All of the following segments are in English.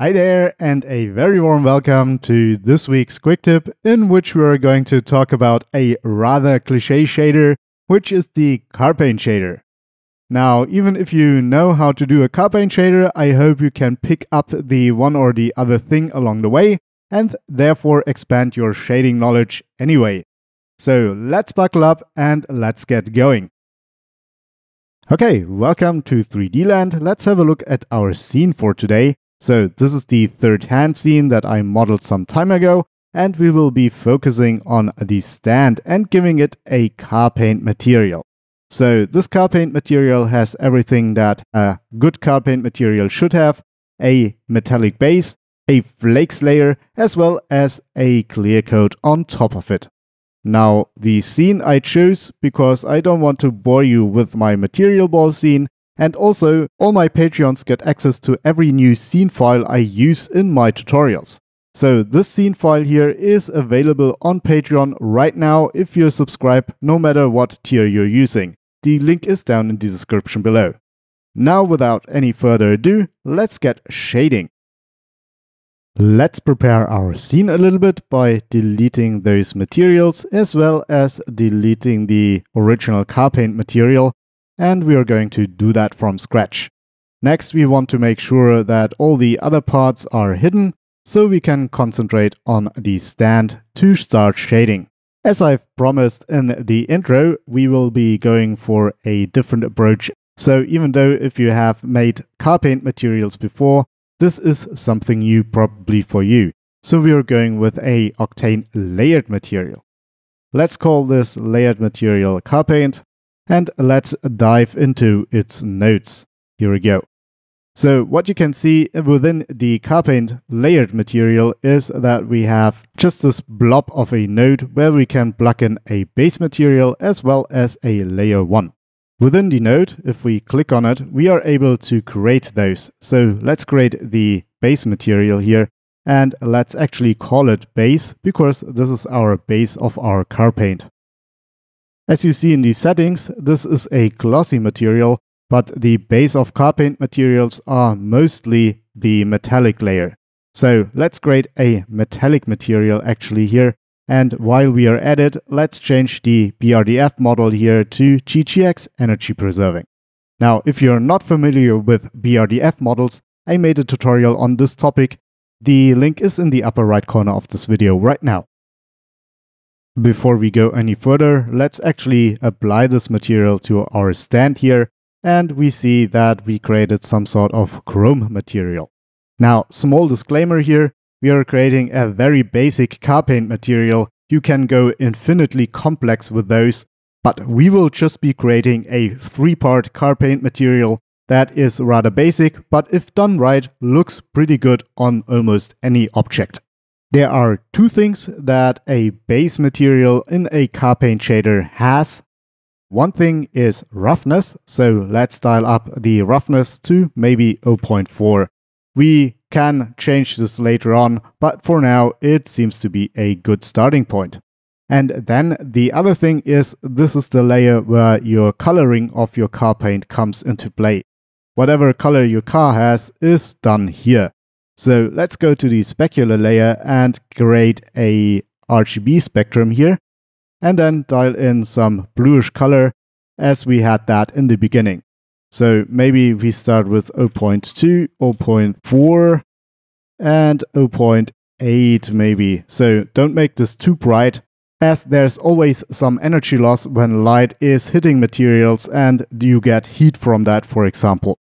Hi there, and a very warm welcome to this week's Quick Tip, in which we are going to talk about a rather cliche shader, which is the Carpaint shader. Now, even if you know how to do a Carpaint shader, I hope you can pick up the one or the other thing along the way, and therefore expand your shading knowledge anyway. So let's buckle up and let's get going. Okay, welcome to 3D Land. Let's have a look at our scene for today. So this is the third hand scene that I modeled some time ago, and we will be focusing on the stand and giving it a car paint material. So this car paint material has everything that a good car paint material should have, a metallic base, a flakes layer, as well as a clear coat on top of it. Now, the scene I chose because I don't want to bore you with my material ball scene, and also, all my Patreons get access to every new scene file I use in my tutorials. So this scene file here is available on Patreon right now if you subscribe no matter what tier you're using. The link is down in the description below. Now without any further ado, let's get shading. Let's prepare our scene a little bit by deleting those materials as well as deleting the original car paint material and we are going to do that from scratch. Next, we want to make sure that all the other parts are hidden so we can concentrate on the stand to start shading. As I've promised in the intro, we will be going for a different approach. So even though if you have made car paint materials before, this is something new probably for you. So we are going with a Octane layered material. Let's call this layered material car paint and let's dive into its nodes. Here we go. So what you can see within the car paint layered material is that we have just this blob of a node where we can plug in a base material as well as a layer 1. Within the node, if we click on it, we are able to create those. So let's create the base material here and let's actually call it base because this is our base of our car paint. As you see in these settings, this is a glossy material, but the base of car paint materials are mostly the metallic layer. So let's create a metallic material actually here. And while we are at it, let's change the BRDF model here to GGX Energy Preserving. Now, if you're not familiar with BRDF models, I made a tutorial on this topic. The link is in the upper right corner of this video right now. Before we go any further, let's actually apply this material to our stand here and we see that we created some sort of chrome material. Now, small disclaimer here, we are creating a very basic car paint material. You can go infinitely complex with those, but we will just be creating a three-part car paint material that is rather basic, but if done right, looks pretty good on almost any object. There are two things that a base material in a car paint shader has. One thing is roughness, so let's dial up the roughness to maybe 0.4. We can change this later on, but for now it seems to be a good starting point. And then the other thing is this is the layer where your coloring of your car paint comes into play. Whatever color your car has is done here. So let's go to the specular layer and create a RGB spectrum here and then dial in some bluish color as we had that in the beginning. So maybe we start with 0.2, 0.4 and 0.8 maybe. So don't make this too bright as there's always some energy loss when light is hitting materials and you get heat from that for example.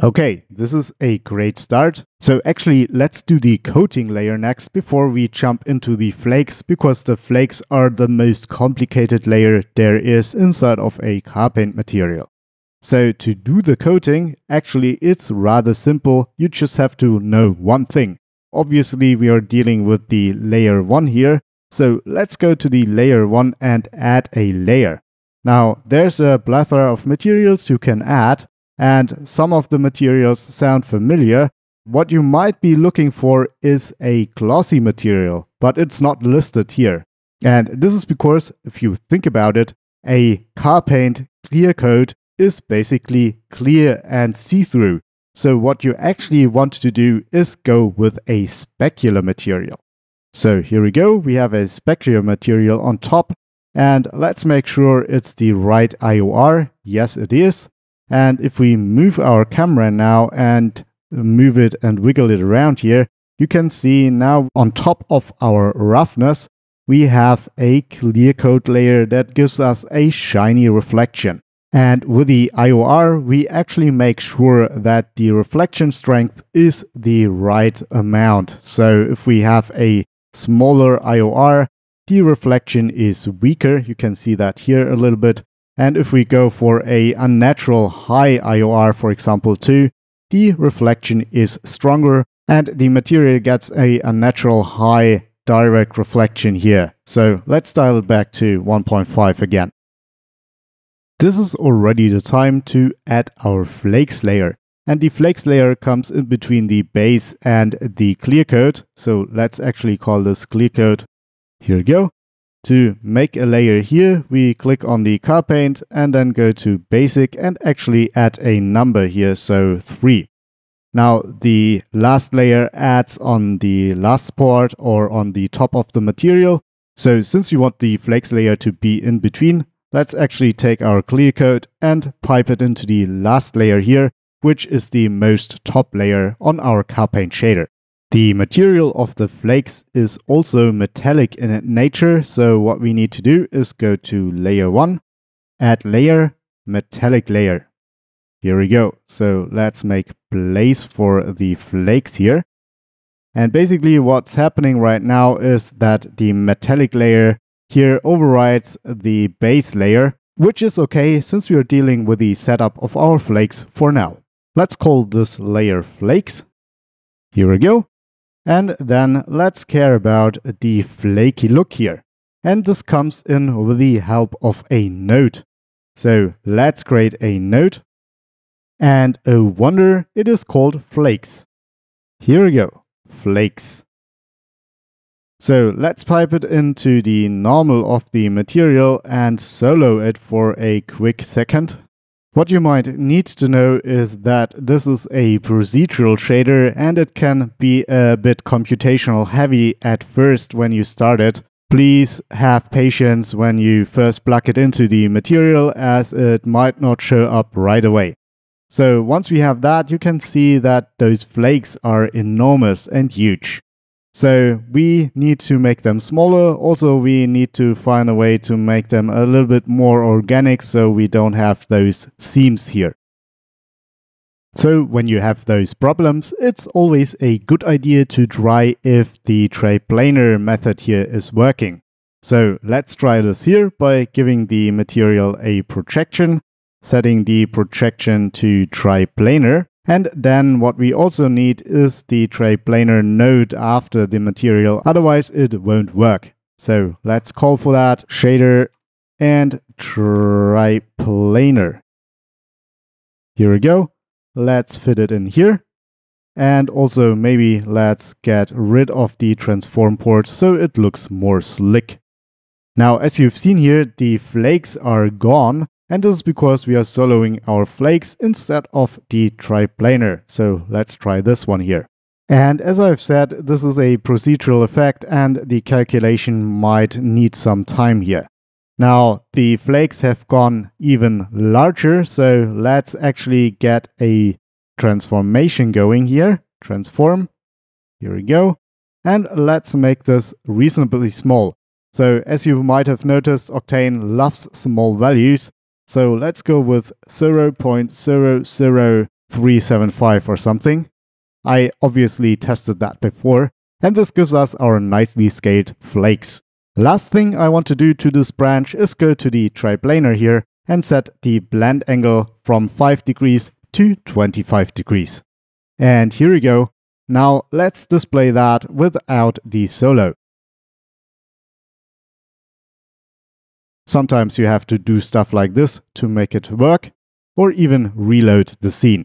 Okay, this is a great start. So actually, let's do the coating layer next before we jump into the flakes, because the flakes are the most complicated layer there is inside of a car paint material. So to do the coating, actually it's rather simple. You just have to know one thing. Obviously, we are dealing with the layer 1 here. So let's go to the layer 1 and add a layer. Now, there's a plethora of materials you can add, and some of the materials sound familiar, what you might be looking for is a glossy material, but it's not listed here. And this is because, if you think about it, a car paint clear coat is basically clear and see-through. So what you actually want to do is go with a specular material. So here we go. We have a specular material on top and let's make sure it's the right IOR. Yes, it is. And if we move our camera now and move it and wiggle it around here, you can see now on top of our roughness, we have a clear coat layer that gives us a shiny reflection. And with the IOR, we actually make sure that the reflection strength is the right amount. So if we have a smaller IOR, the reflection is weaker. You can see that here a little bit. And if we go for a unnatural high IOR, for example, 2, the reflection is stronger and the material gets a unnatural high direct reflection here. So let's dial it back to 1.5 again. This is already the time to add our flakes layer. And the flakes layer comes in between the base and the clear coat. So let's actually call this clear coat. Here we go. To make a layer here, we click on the car paint and then go to basic and actually add a number here, so 3. Now the last layer adds on the last part or on the top of the material. So since we want the flakes layer to be in between, let's actually take our clear coat and pipe it into the last layer here, which is the most top layer on our car paint shader. The material of the flakes is also metallic in nature, so what we need to do is go to layer 1, add layer, metallic layer. Here we go. So let's make place for the flakes here. And basically what's happening right now is that the metallic layer here overrides the base layer, which is okay since we are dealing with the setup of our flakes for now. Let's call this layer flakes. Here we go. And then let's care about the flaky look here. And this comes in with the help of a node. So let's create a node. And oh wonder, it is called flakes. Here we go, flakes. So let's pipe it into the normal of the material and solo it for a quick second. What you might need to know is that this is a procedural shader and it can be a bit computational heavy at first when you start it. Please have patience when you first plug it into the material as it might not show up right away. So once we have that, you can see that those flakes are enormous and huge. So we need to make them smaller. Also, we need to find a way to make them a little bit more organic so we don't have those seams here. So when you have those problems, it's always a good idea to try if the triplanar method here is working. So let's try this here by giving the material a projection, setting the projection to triplanar, and then what we also need is the triplanar node after the material, otherwise it won't work. So let's call for that shader and triplanar. Here we go. Let's fit it in here. And also maybe let's get rid of the transform port so it looks more slick. Now, as you've seen here, the flakes are gone and this is because we are soloing our flakes instead of the triplanar. So let's try this one here. And as I've said, this is a procedural effect and the calculation might need some time here. Now, the flakes have gone even larger, so let's actually get a transformation going here. Transform. Here we go. And let's make this reasonably small. So as you might have noticed, Octane loves small values. So let's go with 0.00375 or something. I obviously tested that before, and this gives us our nicely scaled flakes. Last thing I want to do to this branch is go to the triplanar here and set the blend angle from 5 degrees to 25 degrees. And here we go. Now let's display that without the solo. Sometimes you have to do stuff like this to make it work, or even reload the scene.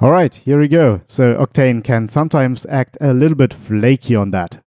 Alright, here we go. So Octane can sometimes act a little bit flaky on that.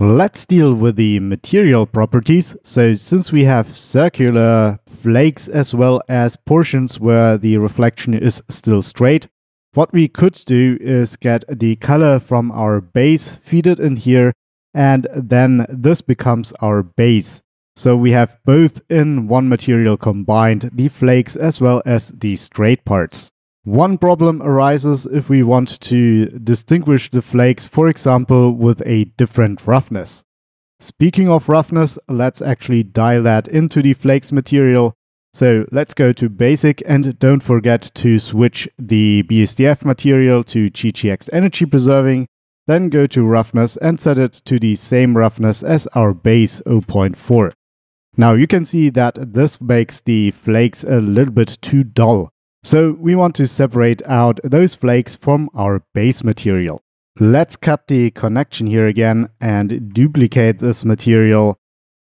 Let's deal with the material properties. So since we have circular flakes as well as portions where the reflection is still straight, what we could do is get the color from our base, feed it in here, and then this becomes our base. So we have both in one material combined, the flakes as well as the straight parts. One problem arises if we want to distinguish the flakes, for example, with a different roughness. Speaking of roughness, let's actually dial that into the flakes material. So let's go to basic and don't forget to switch the BSDF material to GGX energy preserving. Then go to roughness and set it to the same roughness as our base 0.4. Now you can see that this makes the flakes a little bit too dull. So we want to separate out those flakes from our base material. Let's cut the connection here again and duplicate this material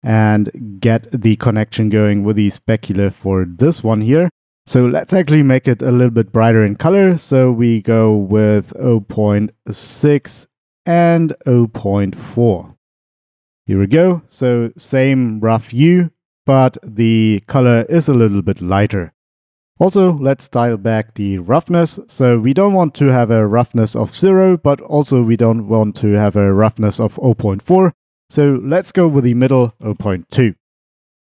and get the connection going with the specular for this one here. So let's actually make it a little bit brighter in color. So we go with 0.6 and 0.4. Here we go. So same rough hue, but the color is a little bit lighter. Also, let's dial back the roughness. So we don't want to have a roughness of 0, but also we don't want to have a roughness of 0.4. So let's go with the middle 0.2.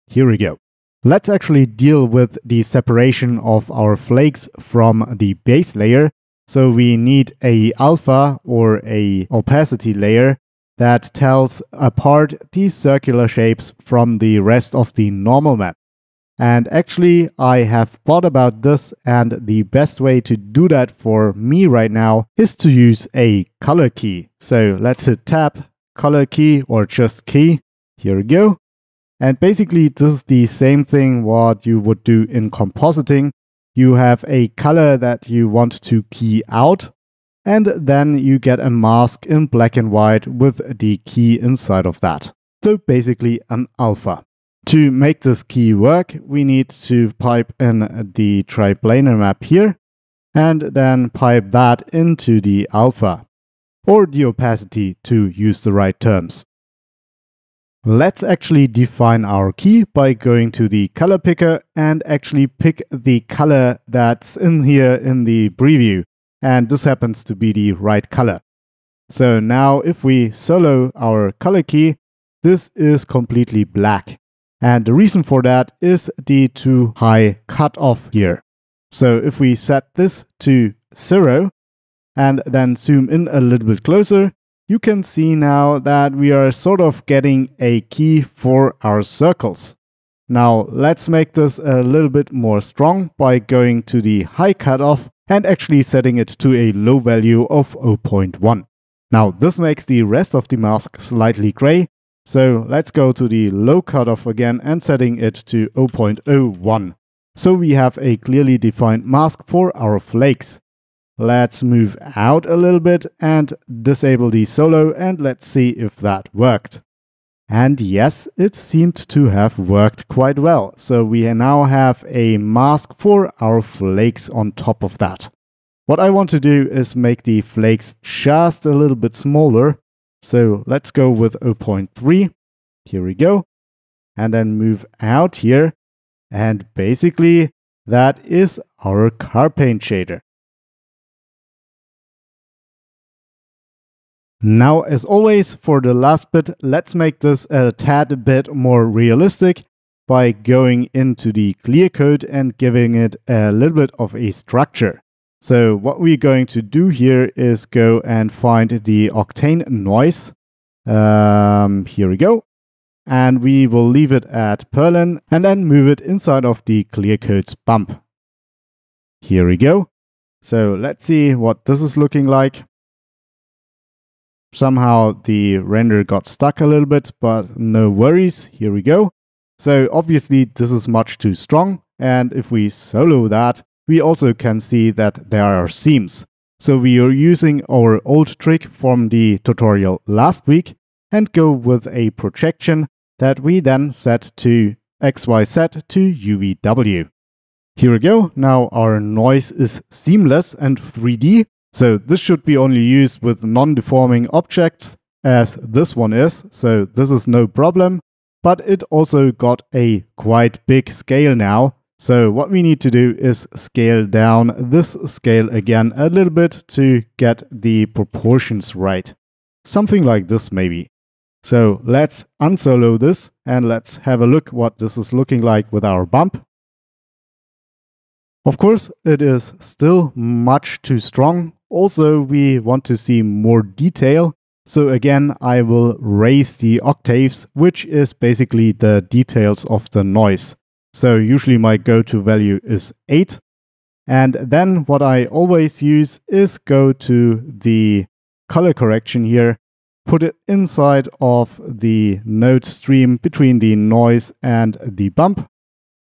Here we go. Let's actually deal with the separation of our flakes from the base layer. So we need a alpha or a opacity layer that tells apart these circular shapes from the rest of the normal map. And actually, I have thought about this, and the best way to do that for me right now is to use a color key. So let's hit tab, color key, or just key. Here we go. And basically, this is the same thing what you would do in compositing. You have a color that you want to key out, and then you get a mask in black and white with the key inside of that. So basically an alpha. To make this key work, we need to pipe in the triplanar map here and then pipe that into the alpha or the opacity to use the right terms. Let's actually define our key by going to the color picker and actually pick the color that's in here in the preview. And this happens to be the right color. So now if we solo our color key, this is completely black. And the reason for that is the too high cutoff here. So if we set this to zero and then zoom in a little bit closer, you can see now that we are sort of getting a key for our circles. Now let's make this a little bit more strong by going to the high cutoff and actually setting it to a low value of 0.1. Now this makes the rest of the mask slightly gray so let's go to the low cutoff again and setting it to 0.01. So we have a clearly defined mask for our flakes. Let's move out a little bit and disable the solo and let's see if that worked. And yes, it seemed to have worked quite well. So we now have a mask for our flakes on top of that. What I want to do is make the flakes just a little bit smaller so let's go with 0.3. Here we go. And then move out here. And basically, that is our car paint shader. Now, as always, for the last bit, let's make this a tad bit more realistic by going into the clear coat and giving it a little bit of a structure. So what we're going to do here is go and find the octane noise. Um, here we go. And we will leave it at Perlin and then move it inside of the clear coats bump. Here we go. So let's see what this is looking like. Somehow the render got stuck a little bit, but no worries. Here we go. So obviously this is much too strong. And if we solo that, we also can see that there are seams. So we are using our old trick from the tutorial last week and go with a projection that we then set to XYZ to UVW. Here we go, now our noise is seamless and 3D, so this should be only used with non-deforming objects as this one is, so this is no problem. But it also got a quite big scale now. So what we need to do is scale down this scale again a little bit to get the proportions right. Something like this maybe. So let's unsolo this and let's have a look what this is looking like with our bump. Of course, it is still much too strong. Also, we want to see more detail. So again, I will raise the octaves, which is basically the details of the noise. So usually my go-to value is 8. And then what I always use is go to the color correction here, put it inside of the node stream between the noise and the bump,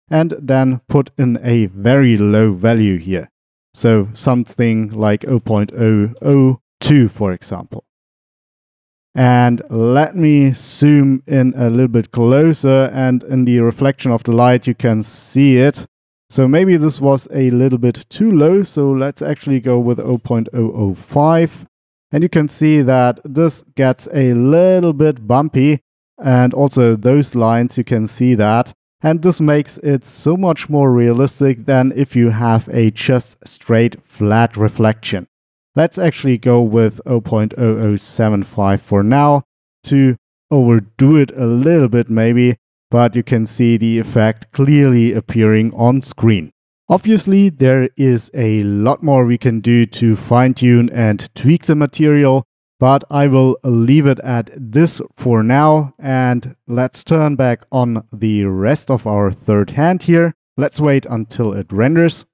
and then put in a very low value here. So something like 0.002, for example. And let me zoom in a little bit closer and in the reflection of the light you can see it. So maybe this was a little bit too low, so let's actually go with 0.005. And you can see that this gets a little bit bumpy and also those lines you can see that and this makes it so much more realistic than if you have a just straight flat reflection. Let's actually go with 0.0075 for now to overdo it a little bit maybe, but you can see the effect clearly appearing on screen. Obviously, there is a lot more we can do to fine tune and tweak the material, but I will leave it at this for now and let's turn back on the rest of our third hand here. Let's wait until it renders.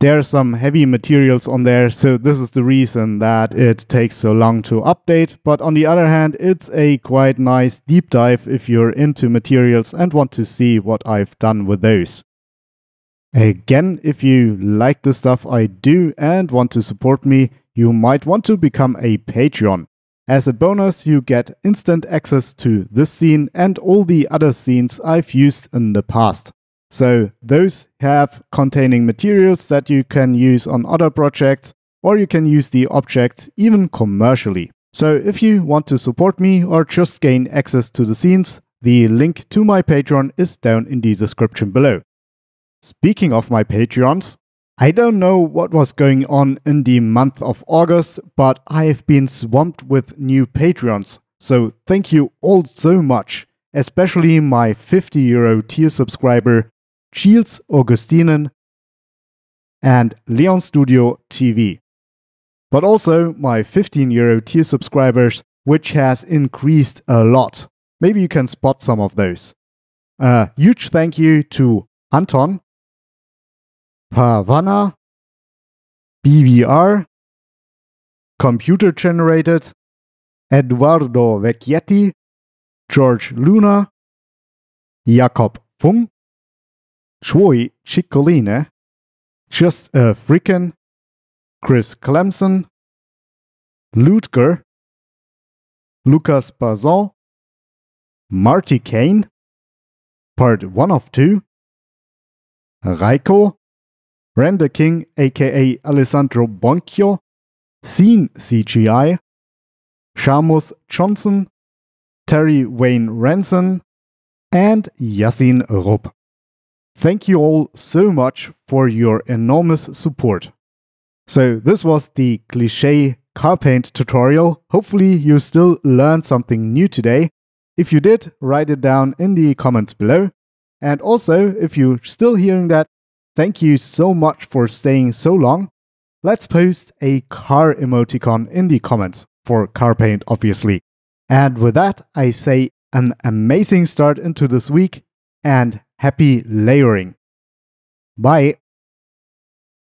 There are some heavy materials on there, so this is the reason that it takes so long to update. But on the other hand, it's a quite nice deep dive if you're into materials and want to see what I've done with those. Again, if you like the stuff I do and want to support me, you might want to become a Patreon. As a bonus, you get instant access to this scene and all the other scenes I've used in the past. So those have containing materials that you can use on other projects or you can use the objects even commercially. So if you want to support me or just gain access to the scenes, the link to my Patreon is down in the description below. Speaking of my Patreons, I don't know what was going on in the month of August, but I've been swamped with new Patreons. So thank you all so much, especially my 50 euro tier subscriber, Shields Augustinen and Leon Studio TV. But also my 15 euro tier subscribers, which has increased a lot. Maybe you can spot some of those. A huge thank you to Anton, Pavana, BVR, computer generated, Eduardo Vecchietti, George Luna, Jakob Fung, Choi Ciccoline, Just a Freakin', Chris Clemson, Ludger, Lucas Bazon, Marty Kane, Part 1 of 2, Raiko, Render King aka Alessandro Bonchio, Scene CGI, Shamus Johnson, Terry Wayne Ranson, and Yasin Rupp. Thank you all so much for your enormous support. So this was the cliche car paint tutorial. Hopefully you still learned something new today. If you did, write it down in the comments below. And also, if you're still hearing that, Thank you so much for staying so long. Let's post a car emoticon in the comments for car paint, obviously. And with that, I say an amazing start into this week and happy layering. Bye.